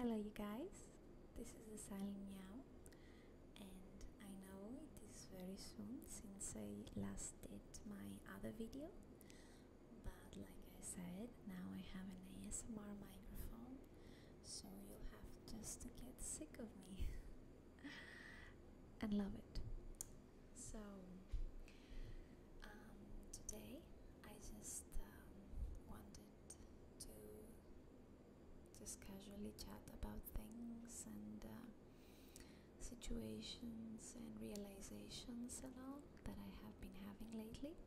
Hello, you guys. This is the Silent Meow, and I know it is very soon since I last did my other video, but like I said, now I have an ASMR microphone, so you'll have just to get sick of me and love it. So, um, today I just um, wanted to just casually chat about things and uh, situations and realizations and all that I have been having lately,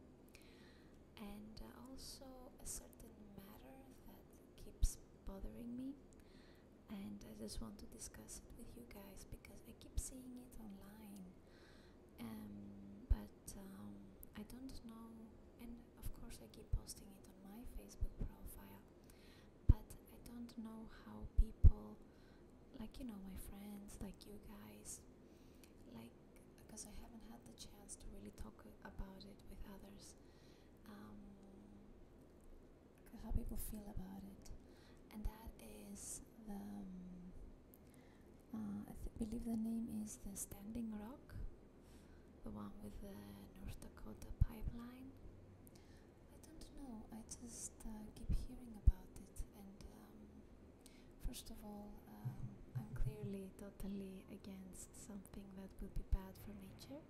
and uh, also a certain matter that keeps bothering me. And I just want to discuss it with you guys because I keep seeing it online, um, but um, I don't know. And of course, I keep posting it on my Facebook profile, don't know how people, like you know, my friends, like you guys, like because I haven't had the chance to really talk about it with others, um, how people feel about it, and that is the. Um, uh, I believe the name is the Standing Rock, the one with the North Dakota pipeline. I don't know. I just uh, keep hearing about first of all, um, I'm clearly totally against something that would be bad for nature,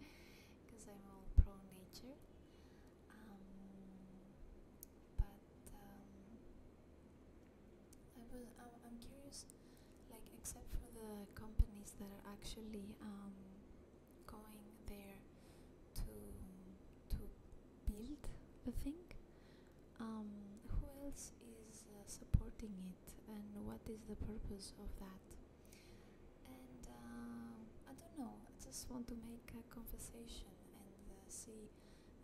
because I'm all pro nature. Um, but um, I was I'm, I'm curious, like except for the companies that are actually um, going there to to build the thing. Um, who else is uh, supporting it, and what is the purpose of that? And um, I don't know. I just want to make a conversation and uh, see,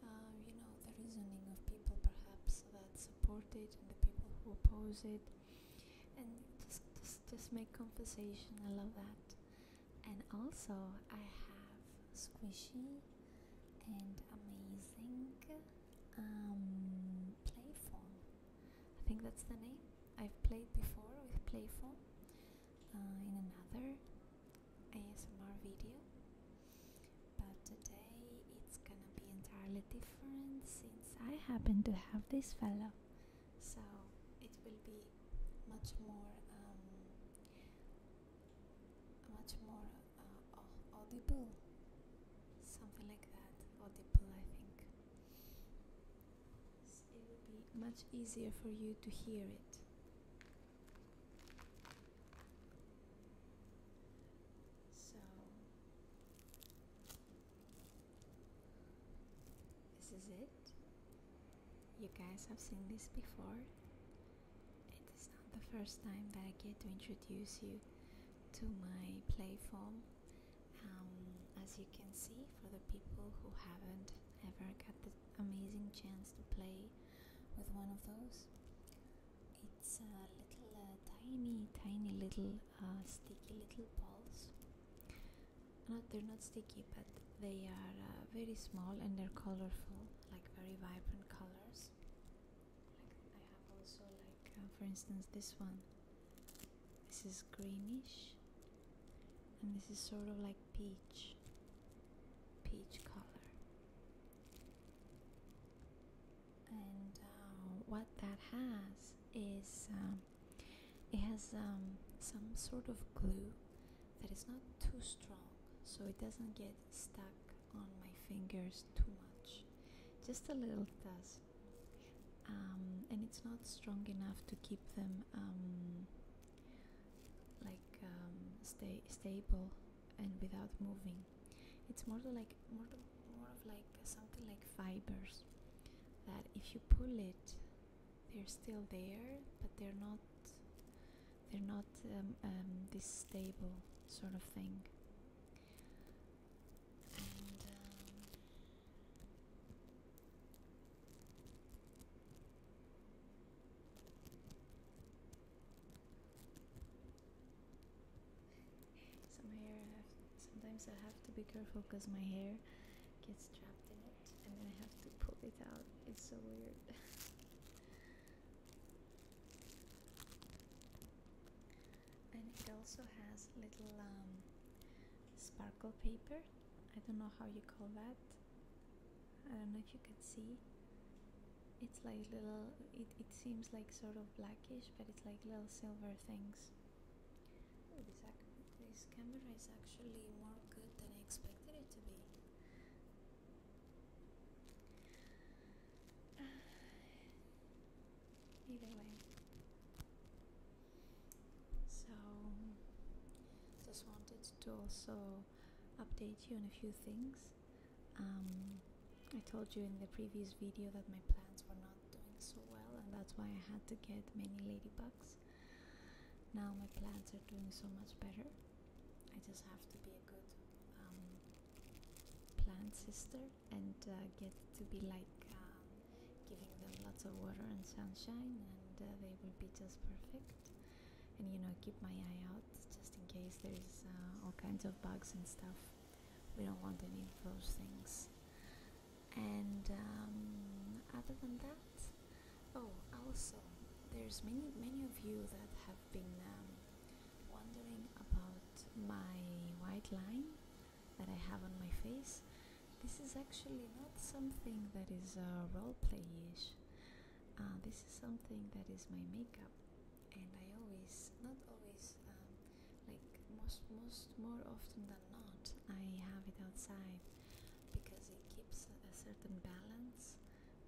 uh, you know, the reasoning of people perhaps that support it and the people who oppose it, and just just just make conversation. I love that. And also, I have squishy and amazing um, Playfoam. I think that's the name. I've played before with Playfoam uh, in another ASMR video, but today it's gonna be entirely different since I happen to have this fellow. So it will be much more, um, much more uh, au- audible, something like that. Audible, I think. It will be much easier for you to hear it. So, this is it. You have seen this before. It is not the first time that I get to introduce you to my playfoam. Um, as you can see, for the people who haven't ever got the amazing chance to play with one of those, it's a little uh, tiny, tiny little uh, sticky little balls. Not they're not sticky, but they are uh, very small and they're colorful, like very vibrant colors. Like I have also like, uh, for instance, this one. This is greenish, and this is sort of like peach, peach color. And uh, what that has is um, it has um, some sort of glue that is not too strong, so it doesn't get stuck on my fingers too much. Just a little does. Um, and it's not strong enough to keep them um, like um, stay stable and without moving. It's more like more to, more of like something like fibers that if you pull it, they're still there, but they're not they're not um, um, this stable sort of thing. And um, some hair I have sometimes I have to be careful because my hair gets trapped in it and then I have to pull it out. It's so weird. And it also has little um, sparkle paper. I don't know how you call that. I don't know if you can see. It's like little. It it seems like sort of blackish, but it's like little silver things. Oh, this this camera is actually more good than I expected it to be. Either way. So, just wanted to also update you on a few things. Um, I told you in the previous video that my plants were not doing so well, and that's why I had to get many ladybugs. Now my plants are doing so much better. I just have to be a good um, plant sister and uh, get to be like um, giving them lots of water and sunshine, and uh, they will be just perfect. And you know, keep my eye out just in case there's uh, all kinds of bugs and stuff. We don't want any of those things. And um, other than that, oh, also, there's many many of you that have been um, wondering about my white line that I have on my face. This is actually not something that is uh, role play-ish. Uh, this is something that is my makeup, and I always, not always, um, like most most more often than not, I have it outside because it keeps a, a certain balance,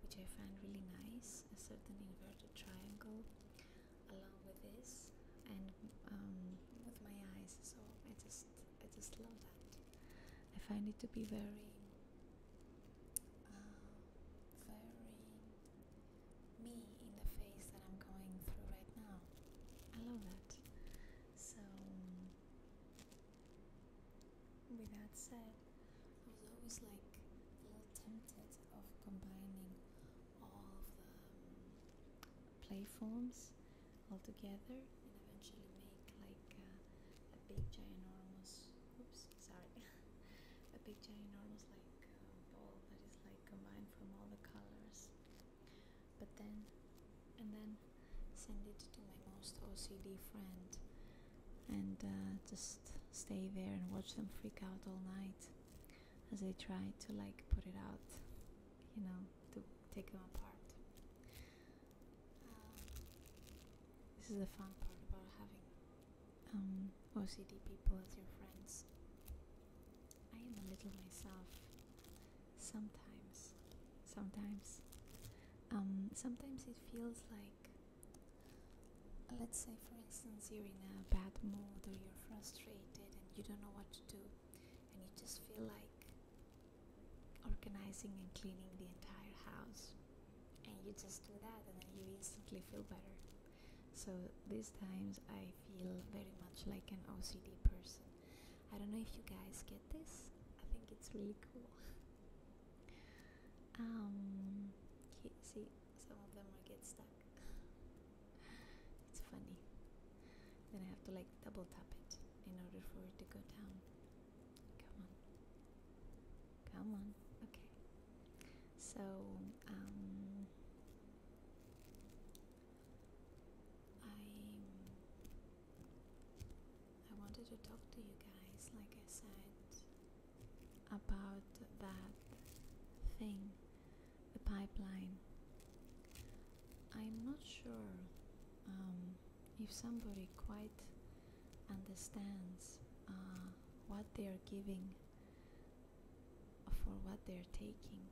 which I find really nice. A certain inverted triangle, along with this, and um, with my eyes. So I just I just love that. I find it to be very uh, very me in the phase that I'm going through right now. I love that. So, with that said, I was always like a little tempted of combining all of the um, play forms all together and eventually make like uh, a big ginormous oops sorry a big ginormous like uh, ball that is like combined from all the colors. But then and then send it to my most OCD friend and uh, just stay there and watch them freak out all night as they try to like put it out you know to take them apart. Um, this is the fun part about having um, OCD people as your friends. I am a little myself sometimes sometimes. Um, sometimes it feels like let's say for instance you're in a bad mood or you're frustrated you don't know what to do and you just feel like organizing and cleaning the entire house and you just do that and then you instantly feel better. So these times i feel very much like an ocd person. I don't know if you guys get this. I think it's really cool. Um see some of them are get stuck. It's funny. Then i have to like double tap it in order for it to go down. Come on. Come on. Okay. So um i i wanted to talk to you guys like i said about that thing the pipeline. I'm not sure um, if somebody quite understands uh, what they are giving for what they're taking.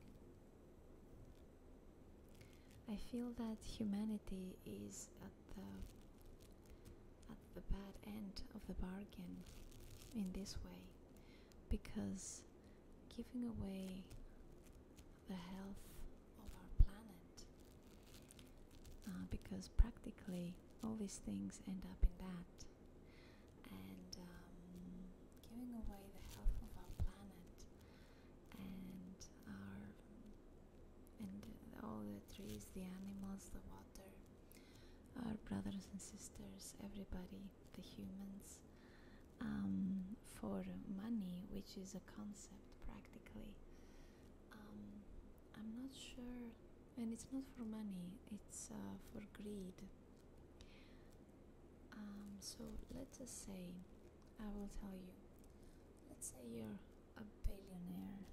I feel that humanity is at the at the bad end of the bargain in this way because giving away the health of our planet uh, because practically all these things end up in that away the health of our planet and our and all the trees the animals the water our brothers and sisters everybody the humans um, for money which is a concept practically. Um, I'm not sure and it's not for money it's uh, for greed. Um, so let's say, I will tell you, let's say you're a billionaire,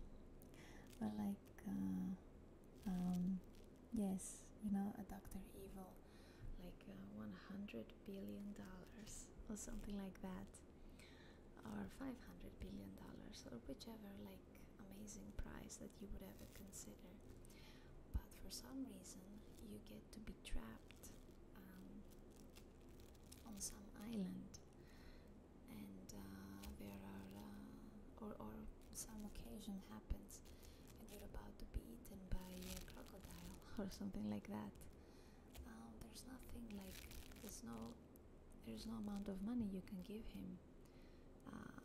or like, uh, um, yes, you know, a Doctor Evil, like uh, 100 billion dollars or something like that, or 500 billion dollars, or whichever like amazing price that you would ever consider. But for some reason, you get to be trapped um, on some island, and uh, there are, or, or some occasion happens, and you're about to be eaten by a crocodile or something like that. Um, there's nothing like there's no there's no amount of money you can give him uh,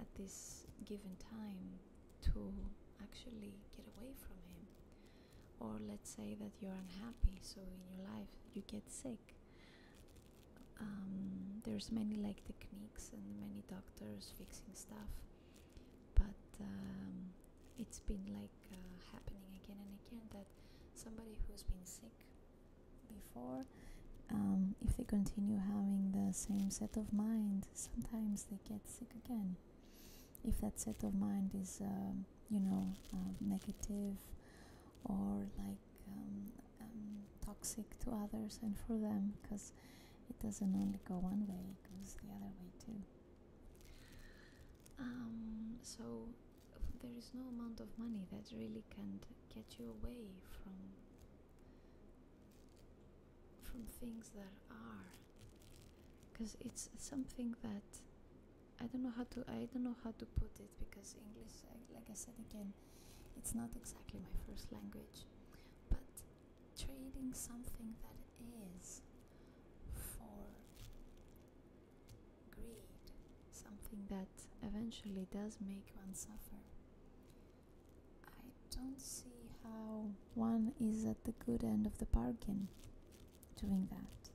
at this given time to actually get away from him. Or let's say that you're unhappy, so in your life you get sick. Um, there's many like techniques and many doctors fixing stuff, um, it's been like uh, happening again and again that somebody who's been sick before um, if they continue having the same set of mind sometimes they get sick again. If that set of mind is um, you know uh, negative or like um, um, toxic to others and for them because it doesn't only go one way it goes the other way too. Um, so there is no amount of money that really can get you away from from things that are. Because it's something that I don't know how to I don't know how to put it because English like I said again it's not exactly my first language. But trading something that is for greed something that eventually does make one suffer don't see how one is at the good end of the bargain doing that.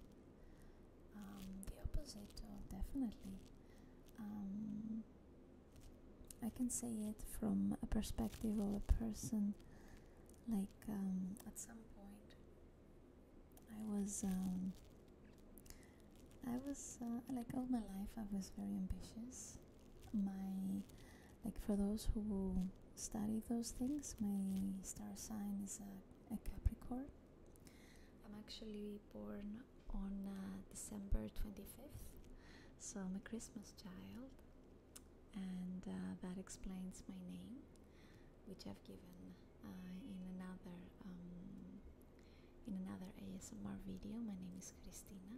Um, the opposite, oh, definitely. Um, I can say it from a perspective of a person like um, at some point I was um, I was uh, like all my life I was very ambitious my like for those who study those things my star sign is a, a Capricorn I'm actually born on uh, December 25th, so I'm a Christmas child, and uh, that explains my name, which I've given uh, in another um, in another ASMR video. My name is Christina.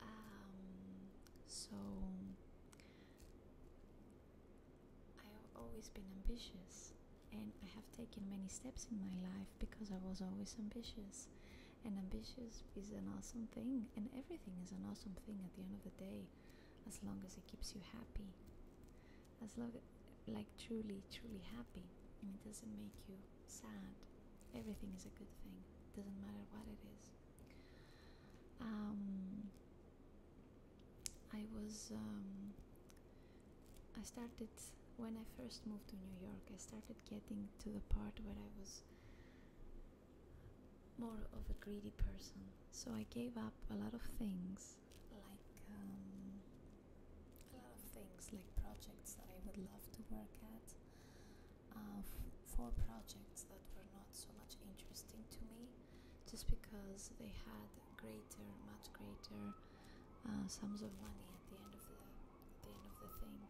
Um, so I've always been ambitious and I have taken many steps in my life because I was always ambitious. And ambitious is an awesome thing, and everything is an awesome thing at the end of the day, as long as it keeps you happy. As long, like truly, truly happy, and it doesn't make you sad. Everything is a good thing. It doesn't matter what it is. Um, I was. Um, I started when I first moved to New York, I started getting to the part where I was more of a greedy person. So I gave up a lot of things, like um, a lot of things, like projects that I would love to work at, uh, for projects that were not so much interesting to me, just because they had greater, much greater uh, sums of money at the end of the the end of the thing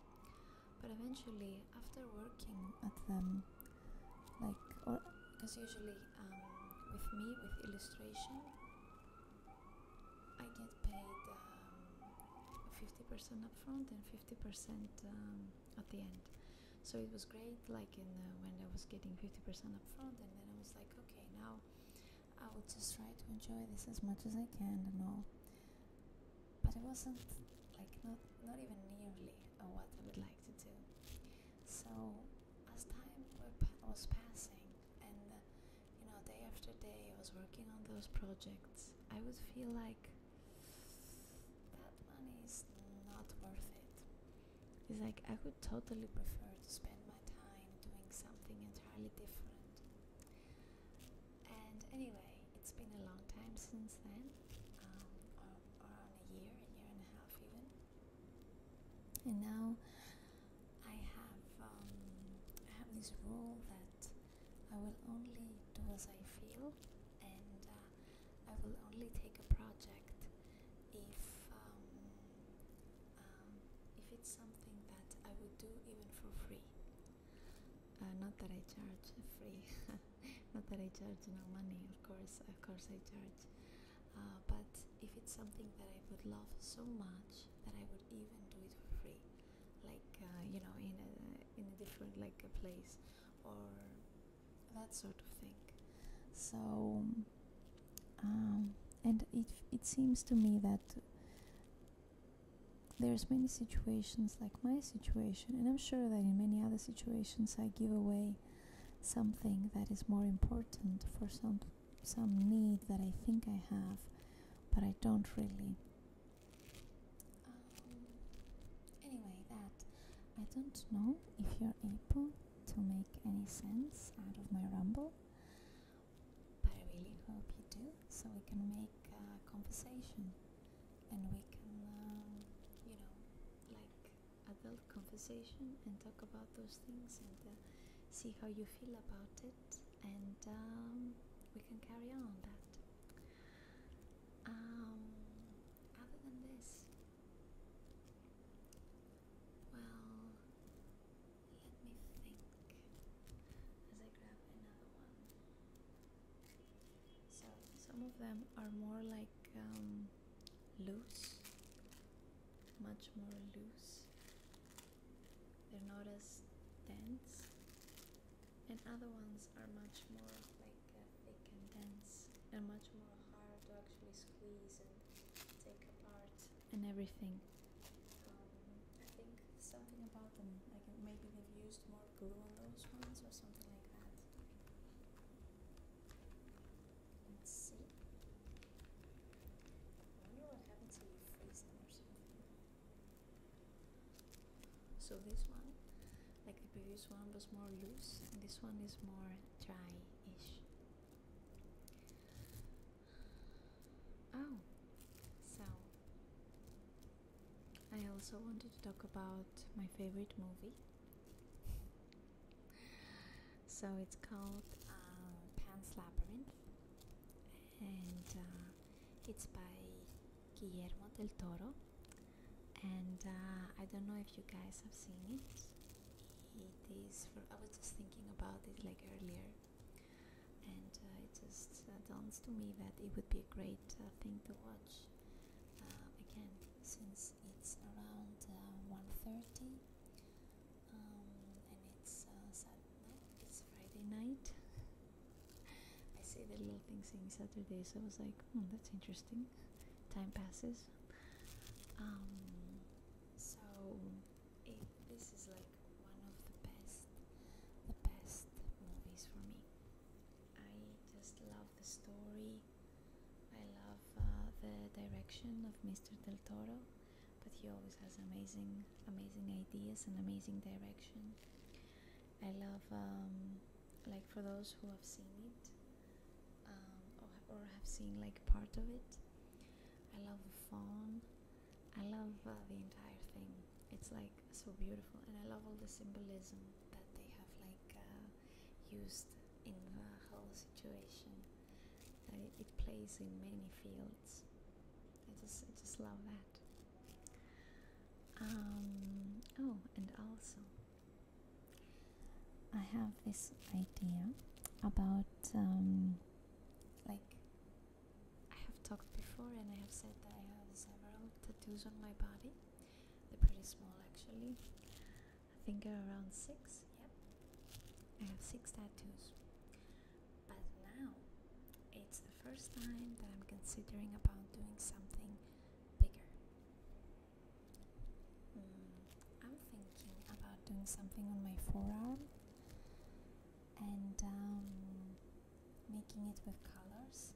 but eventually after working at them like or because usually um, with me with illustration I get paid um, 50% upfront and 50% um, at the end. So it was great like in when I was getting 50% upfront and then I was like okay now I will just try to enjoy this as much as I can and all. But it wasn't like not not even nearly uh, what I would like to do. So as time was passing, and uh, you know, day after day, I was working on those projects. I would feel like that money is not worth it. It's like I would totally prefer to spend my time doing something entirely different. And anyway, it's been a long time since then, um, around a year, a year and now I have um, I have this rule that I will only do as I feel, and uh, I will only take a project if um, um, if it's something that I would do even for free. Uh, not that I charge free, not that I charge no money. Of course, of course I charge. Uh, but if it's something that I would love so much that I would even do it for like uh, you know, in a in a different like a place or that sort of thing. So, um, and it it seems to me that there's many situations like my situation, and I'm sure that in many other situations I give away something that is more important for some some need that I think I have, but I don't really. Um, anyway, that I don't know if you're able to make any sense out of my rumble, but I really hope you do, so we can make a conversation and we can, um, you know, like adult conversation and talk about those things and uh, see how you feel about it, and um, we can carry on that. Um, other than this, well, let me think as I grab another one. So some of them are more like um, loose, much more loose. They're not as dense, and other ones are much more like uh, thick and dense, and much more hard to actually squeeze and take apart and everything. Um, I think something about them, like maybe they've used more glue on those ones or something like that. Let's see. I wonder what happens if you freeze them or something. So this one, like the previous one, was more loose, and this one is more dry-ish. Oh, so I also wanted to talk about my favorite movie. So it's called uh, Pan's Labyrinth, and uh, it's by Guillermo del Toro. And uh, I don't know if you guys have seen it. It is for I was just thinking about it like earlier, and uh, it just uh, dawns to me that it would be a great uh, thing to watch uh, again since it's around uh, 1.30 um, and it's uh, Sat- no, it's Friday night. I see the little thing saying Saturday, so I was like, hmm, that's interesting. Time passes. Um, so it, this is like one of the best, the best movies for me. I just love the story. I love uh, the direction of Mr. Del Toro, but he always has amazing, amazing ideas and amazing direction. I love, um, like, for those who have seen it um, or, or have seen like part of it. I love the fawn. I love uh, the entire thing. It's like so beautiful, and I love all the symbolism that they have like uh, used in the whole situation. It, it plays in many fields. Just I just love that. Um, oh, and also I have this idea about um, like I have talked before and I have said that I have several tattoos on my body. They're pretty small actually. I think they're around six. Yep. I have six tattoos. It's the first time that I'm considering about doing something bigger. Mm, I'm thinking about doing something on my forearm and um, making it with colors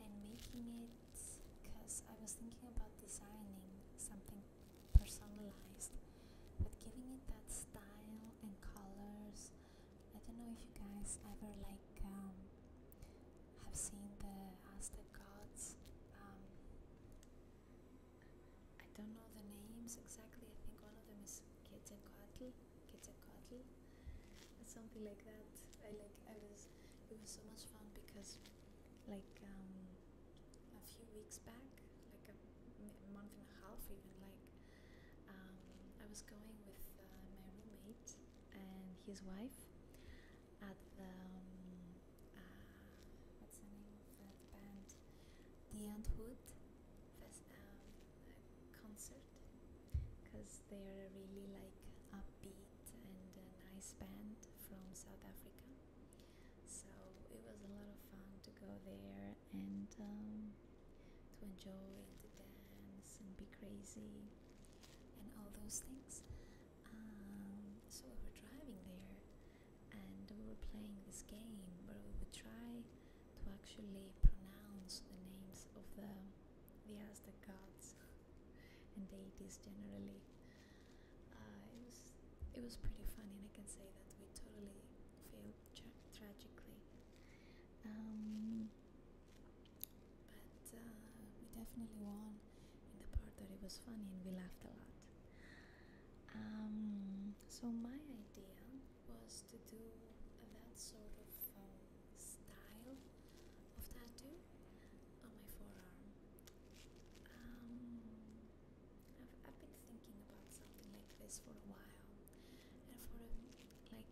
and making it because I was thinking about designing something personalized but giving it that style and colors I don't know if you guys ever like um, have seen the Aztec gods um, I don't know the names exactly I Quetzalcoatl, Quetzalcoatl, something like that. I like. I was. It was so much fun because, like, um, a few weeks back, like a month and a half, even like, um, I was going with uh, my roommate and his wife at the um, uh, what's the name of that band? The Antwoord fest, um, uh, concert because they are a really like upbeat and a nice band from South Africa. So it was a lot of fun to go there and um, to enjoy and to dance and be crazy and all those things. Um, so we were driving there and we were playing this game where we would try to actually pronounce the names of the the Aztec gods and deities generally. It was it was pretty funny, and I can say that we totally failed tra- tragically. Um, but uh, we definitely won in the part that it was funny, and we laughed a lot. Um, so my idea was to do that sort of um, style of tattoo on my forearm. Um, I've, I've been thinking about something like this for a while, and for a, like,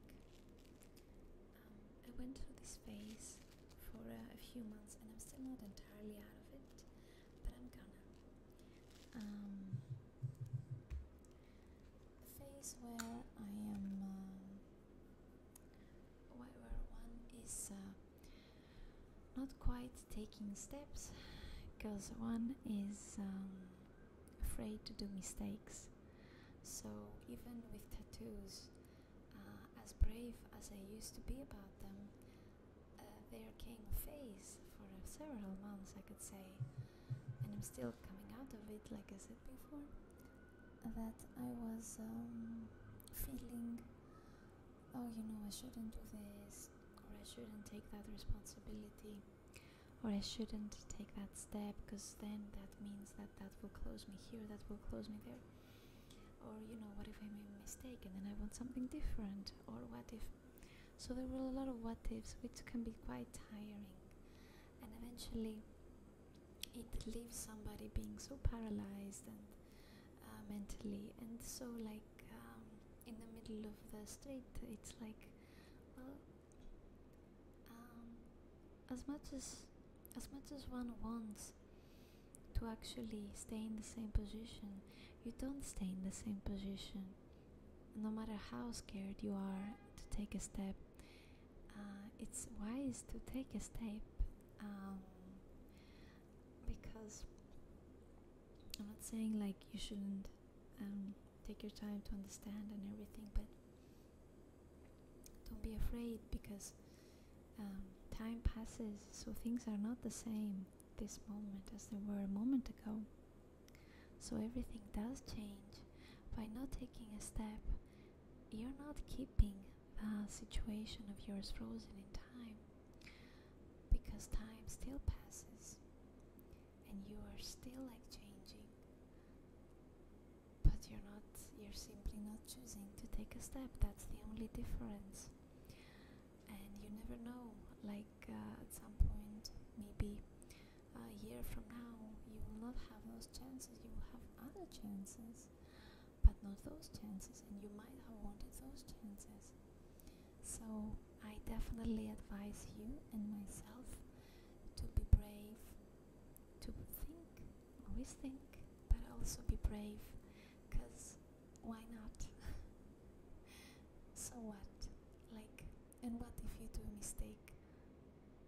um, I went through this phase for a, a few months, and I'm still not entirely out of it, but I'm gonna. Um, the phase where I am, um, where, one is uh, not quite taking steps, because one is um, afraid to do mistakes. So even with tattoos, uh, as brave as I used to be about them, uh, there came phase for uh, several months, I could say, and I'm still coming out of it, like I said before, that I was um, feeling, oh, you know, I shouldn't do this, or I shouldn't take that responsibility, or I shouldn't take that step, because then that means that that will close me here, that will close me there. Or, you know, what if I make a mistake and then I want something different? Or what if. So there were a lot of what ifs, which can be quite tiring. And eventually, it leaves somebody being so paralyzed and uh, mentally and so like um, in the middle of the street it's like well um, as much as as much as one wants to actually stay in the same position you don't stay in the same position no matter how scared you are to take a step uh, it's wise to take a step um, because I'm not saying like you shouldn't um, take your time to understand and everything, but don't be afraid because um, time passes, so things are not the same this moment as they were a moment ago. So everything does change. By not taking a step, you're not keeping the situation of yours frozen in time because time still passes and you are still like changing. But you're not you're simply not choosing to take a step. That's the only difference. And you never know like uh, at some point maybe a year from now will not have those chances you will have other chances but not those chances and you might have wanted those chances. So i definitely advise you and myself to be brave to think always think but also be brave because why not? So what? Like and what if you do a mistake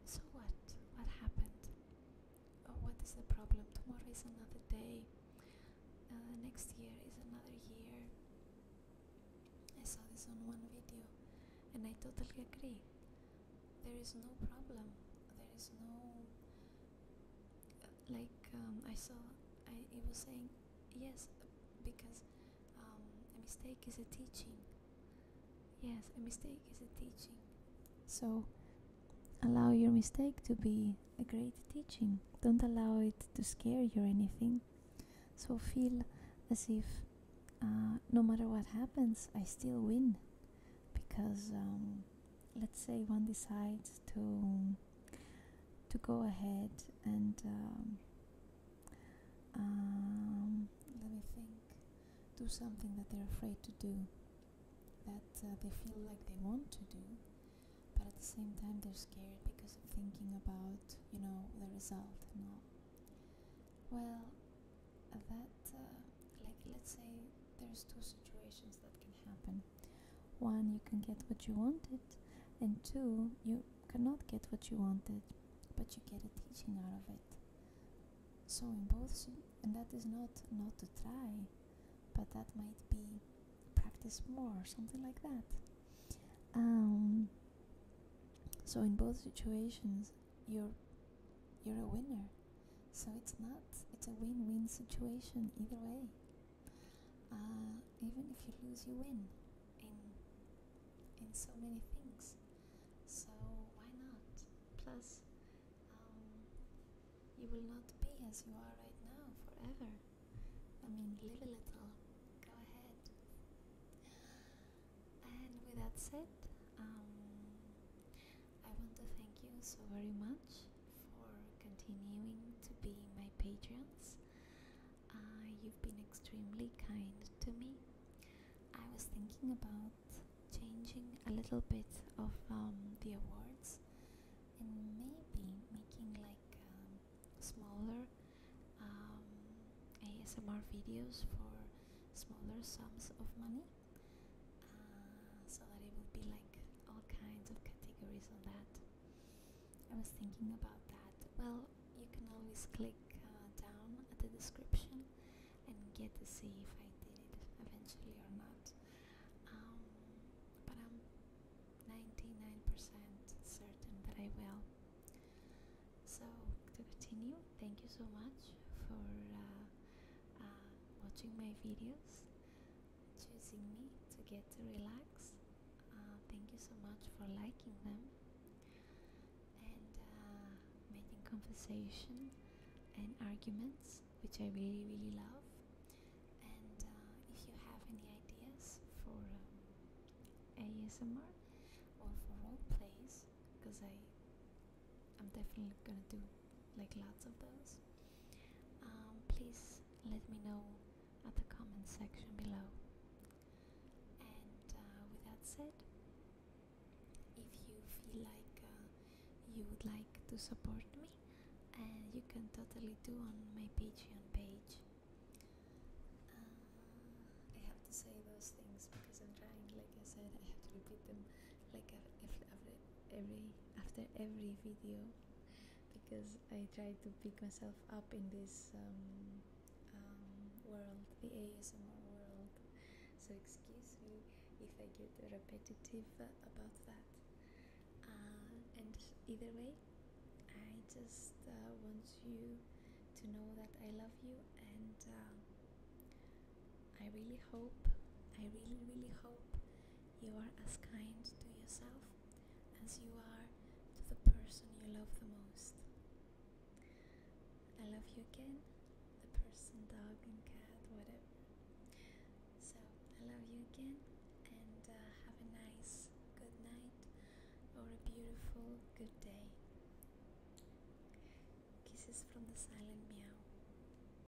so what what happened oh what is the problem. Tomorrow is another day. Uh, next year is another year. I saw this on one video and i totally agree. There is no problem. There is no uh, like um, i saw I, it was saying yes because um, a mistake is a teaching. Yes a mistake is a teaching. So allow your mistake to be a great teaching don't allow it to scare you or anything. So feel as if uh, no matter what happens, I still win. Because um, let's say one decides to to go ahead and um, um, let me think. Do something that they're afraid to do that uh, they feel like they want to do same time they're scared because of thinking about you know the result and all. Well that uh, like let's say there's two situations that can happen. One you can get what you wanted and two you cannot get what you wanted but you get a teaching out of it. So in both and that is not not to try but that might be practice more or something like that. Um, so in both situations you're you're a winner. So it's not it's a win-win situation either way. Uh, even if you lose you win in in so many things. So why not? Plus um, you will not be as you are right now forever. I mean live a little go ahead. And with that said um, to thank you so very much for continuing to be my patrons. Uh, you've been extremely kind to me. I was thinking about changing a little bit of um, the awards and maybe making like um, smaller um, ASMR videos for smaller sums of money uh, so that it would be like all kinds of categories on that. I was thinking about that. Well, you can always click uh, down at the description and get to see if I did it eventually or not. Um, but I'm 99% certain that I will. So, to continue, thank you so much for uh, uh, watching my videos, choosing me to get to relax. Uh, thank you so much for liking them and uh, making conversation and arguments, which I really, really love. And uh, if you have any ideas for um, ASMR or for role plays, because I, I'm definitely gonna do like lots of those. Um, please let me know at the comment section below. And uh, with that said, if you feel like uh, you would like to support me, and you can totally do on my Patreon page. Uh, I have to say those things because I'm trying, like I said, I have to repeat them like if after every after every video because I try to pick myself up in this um, um, world, the ASMR world. So excuse me if I get repetitive uh, about that. Uh, and either way, just uh, want you to know that I love you and uh, I really hope, I really, really hope you are as kind to yourself as you are to the person you love the most. I love you again, the person, dog, and cat, whatever. So, I love you again, and uh, have a nice good night or a beautiful good day. From the silent meow.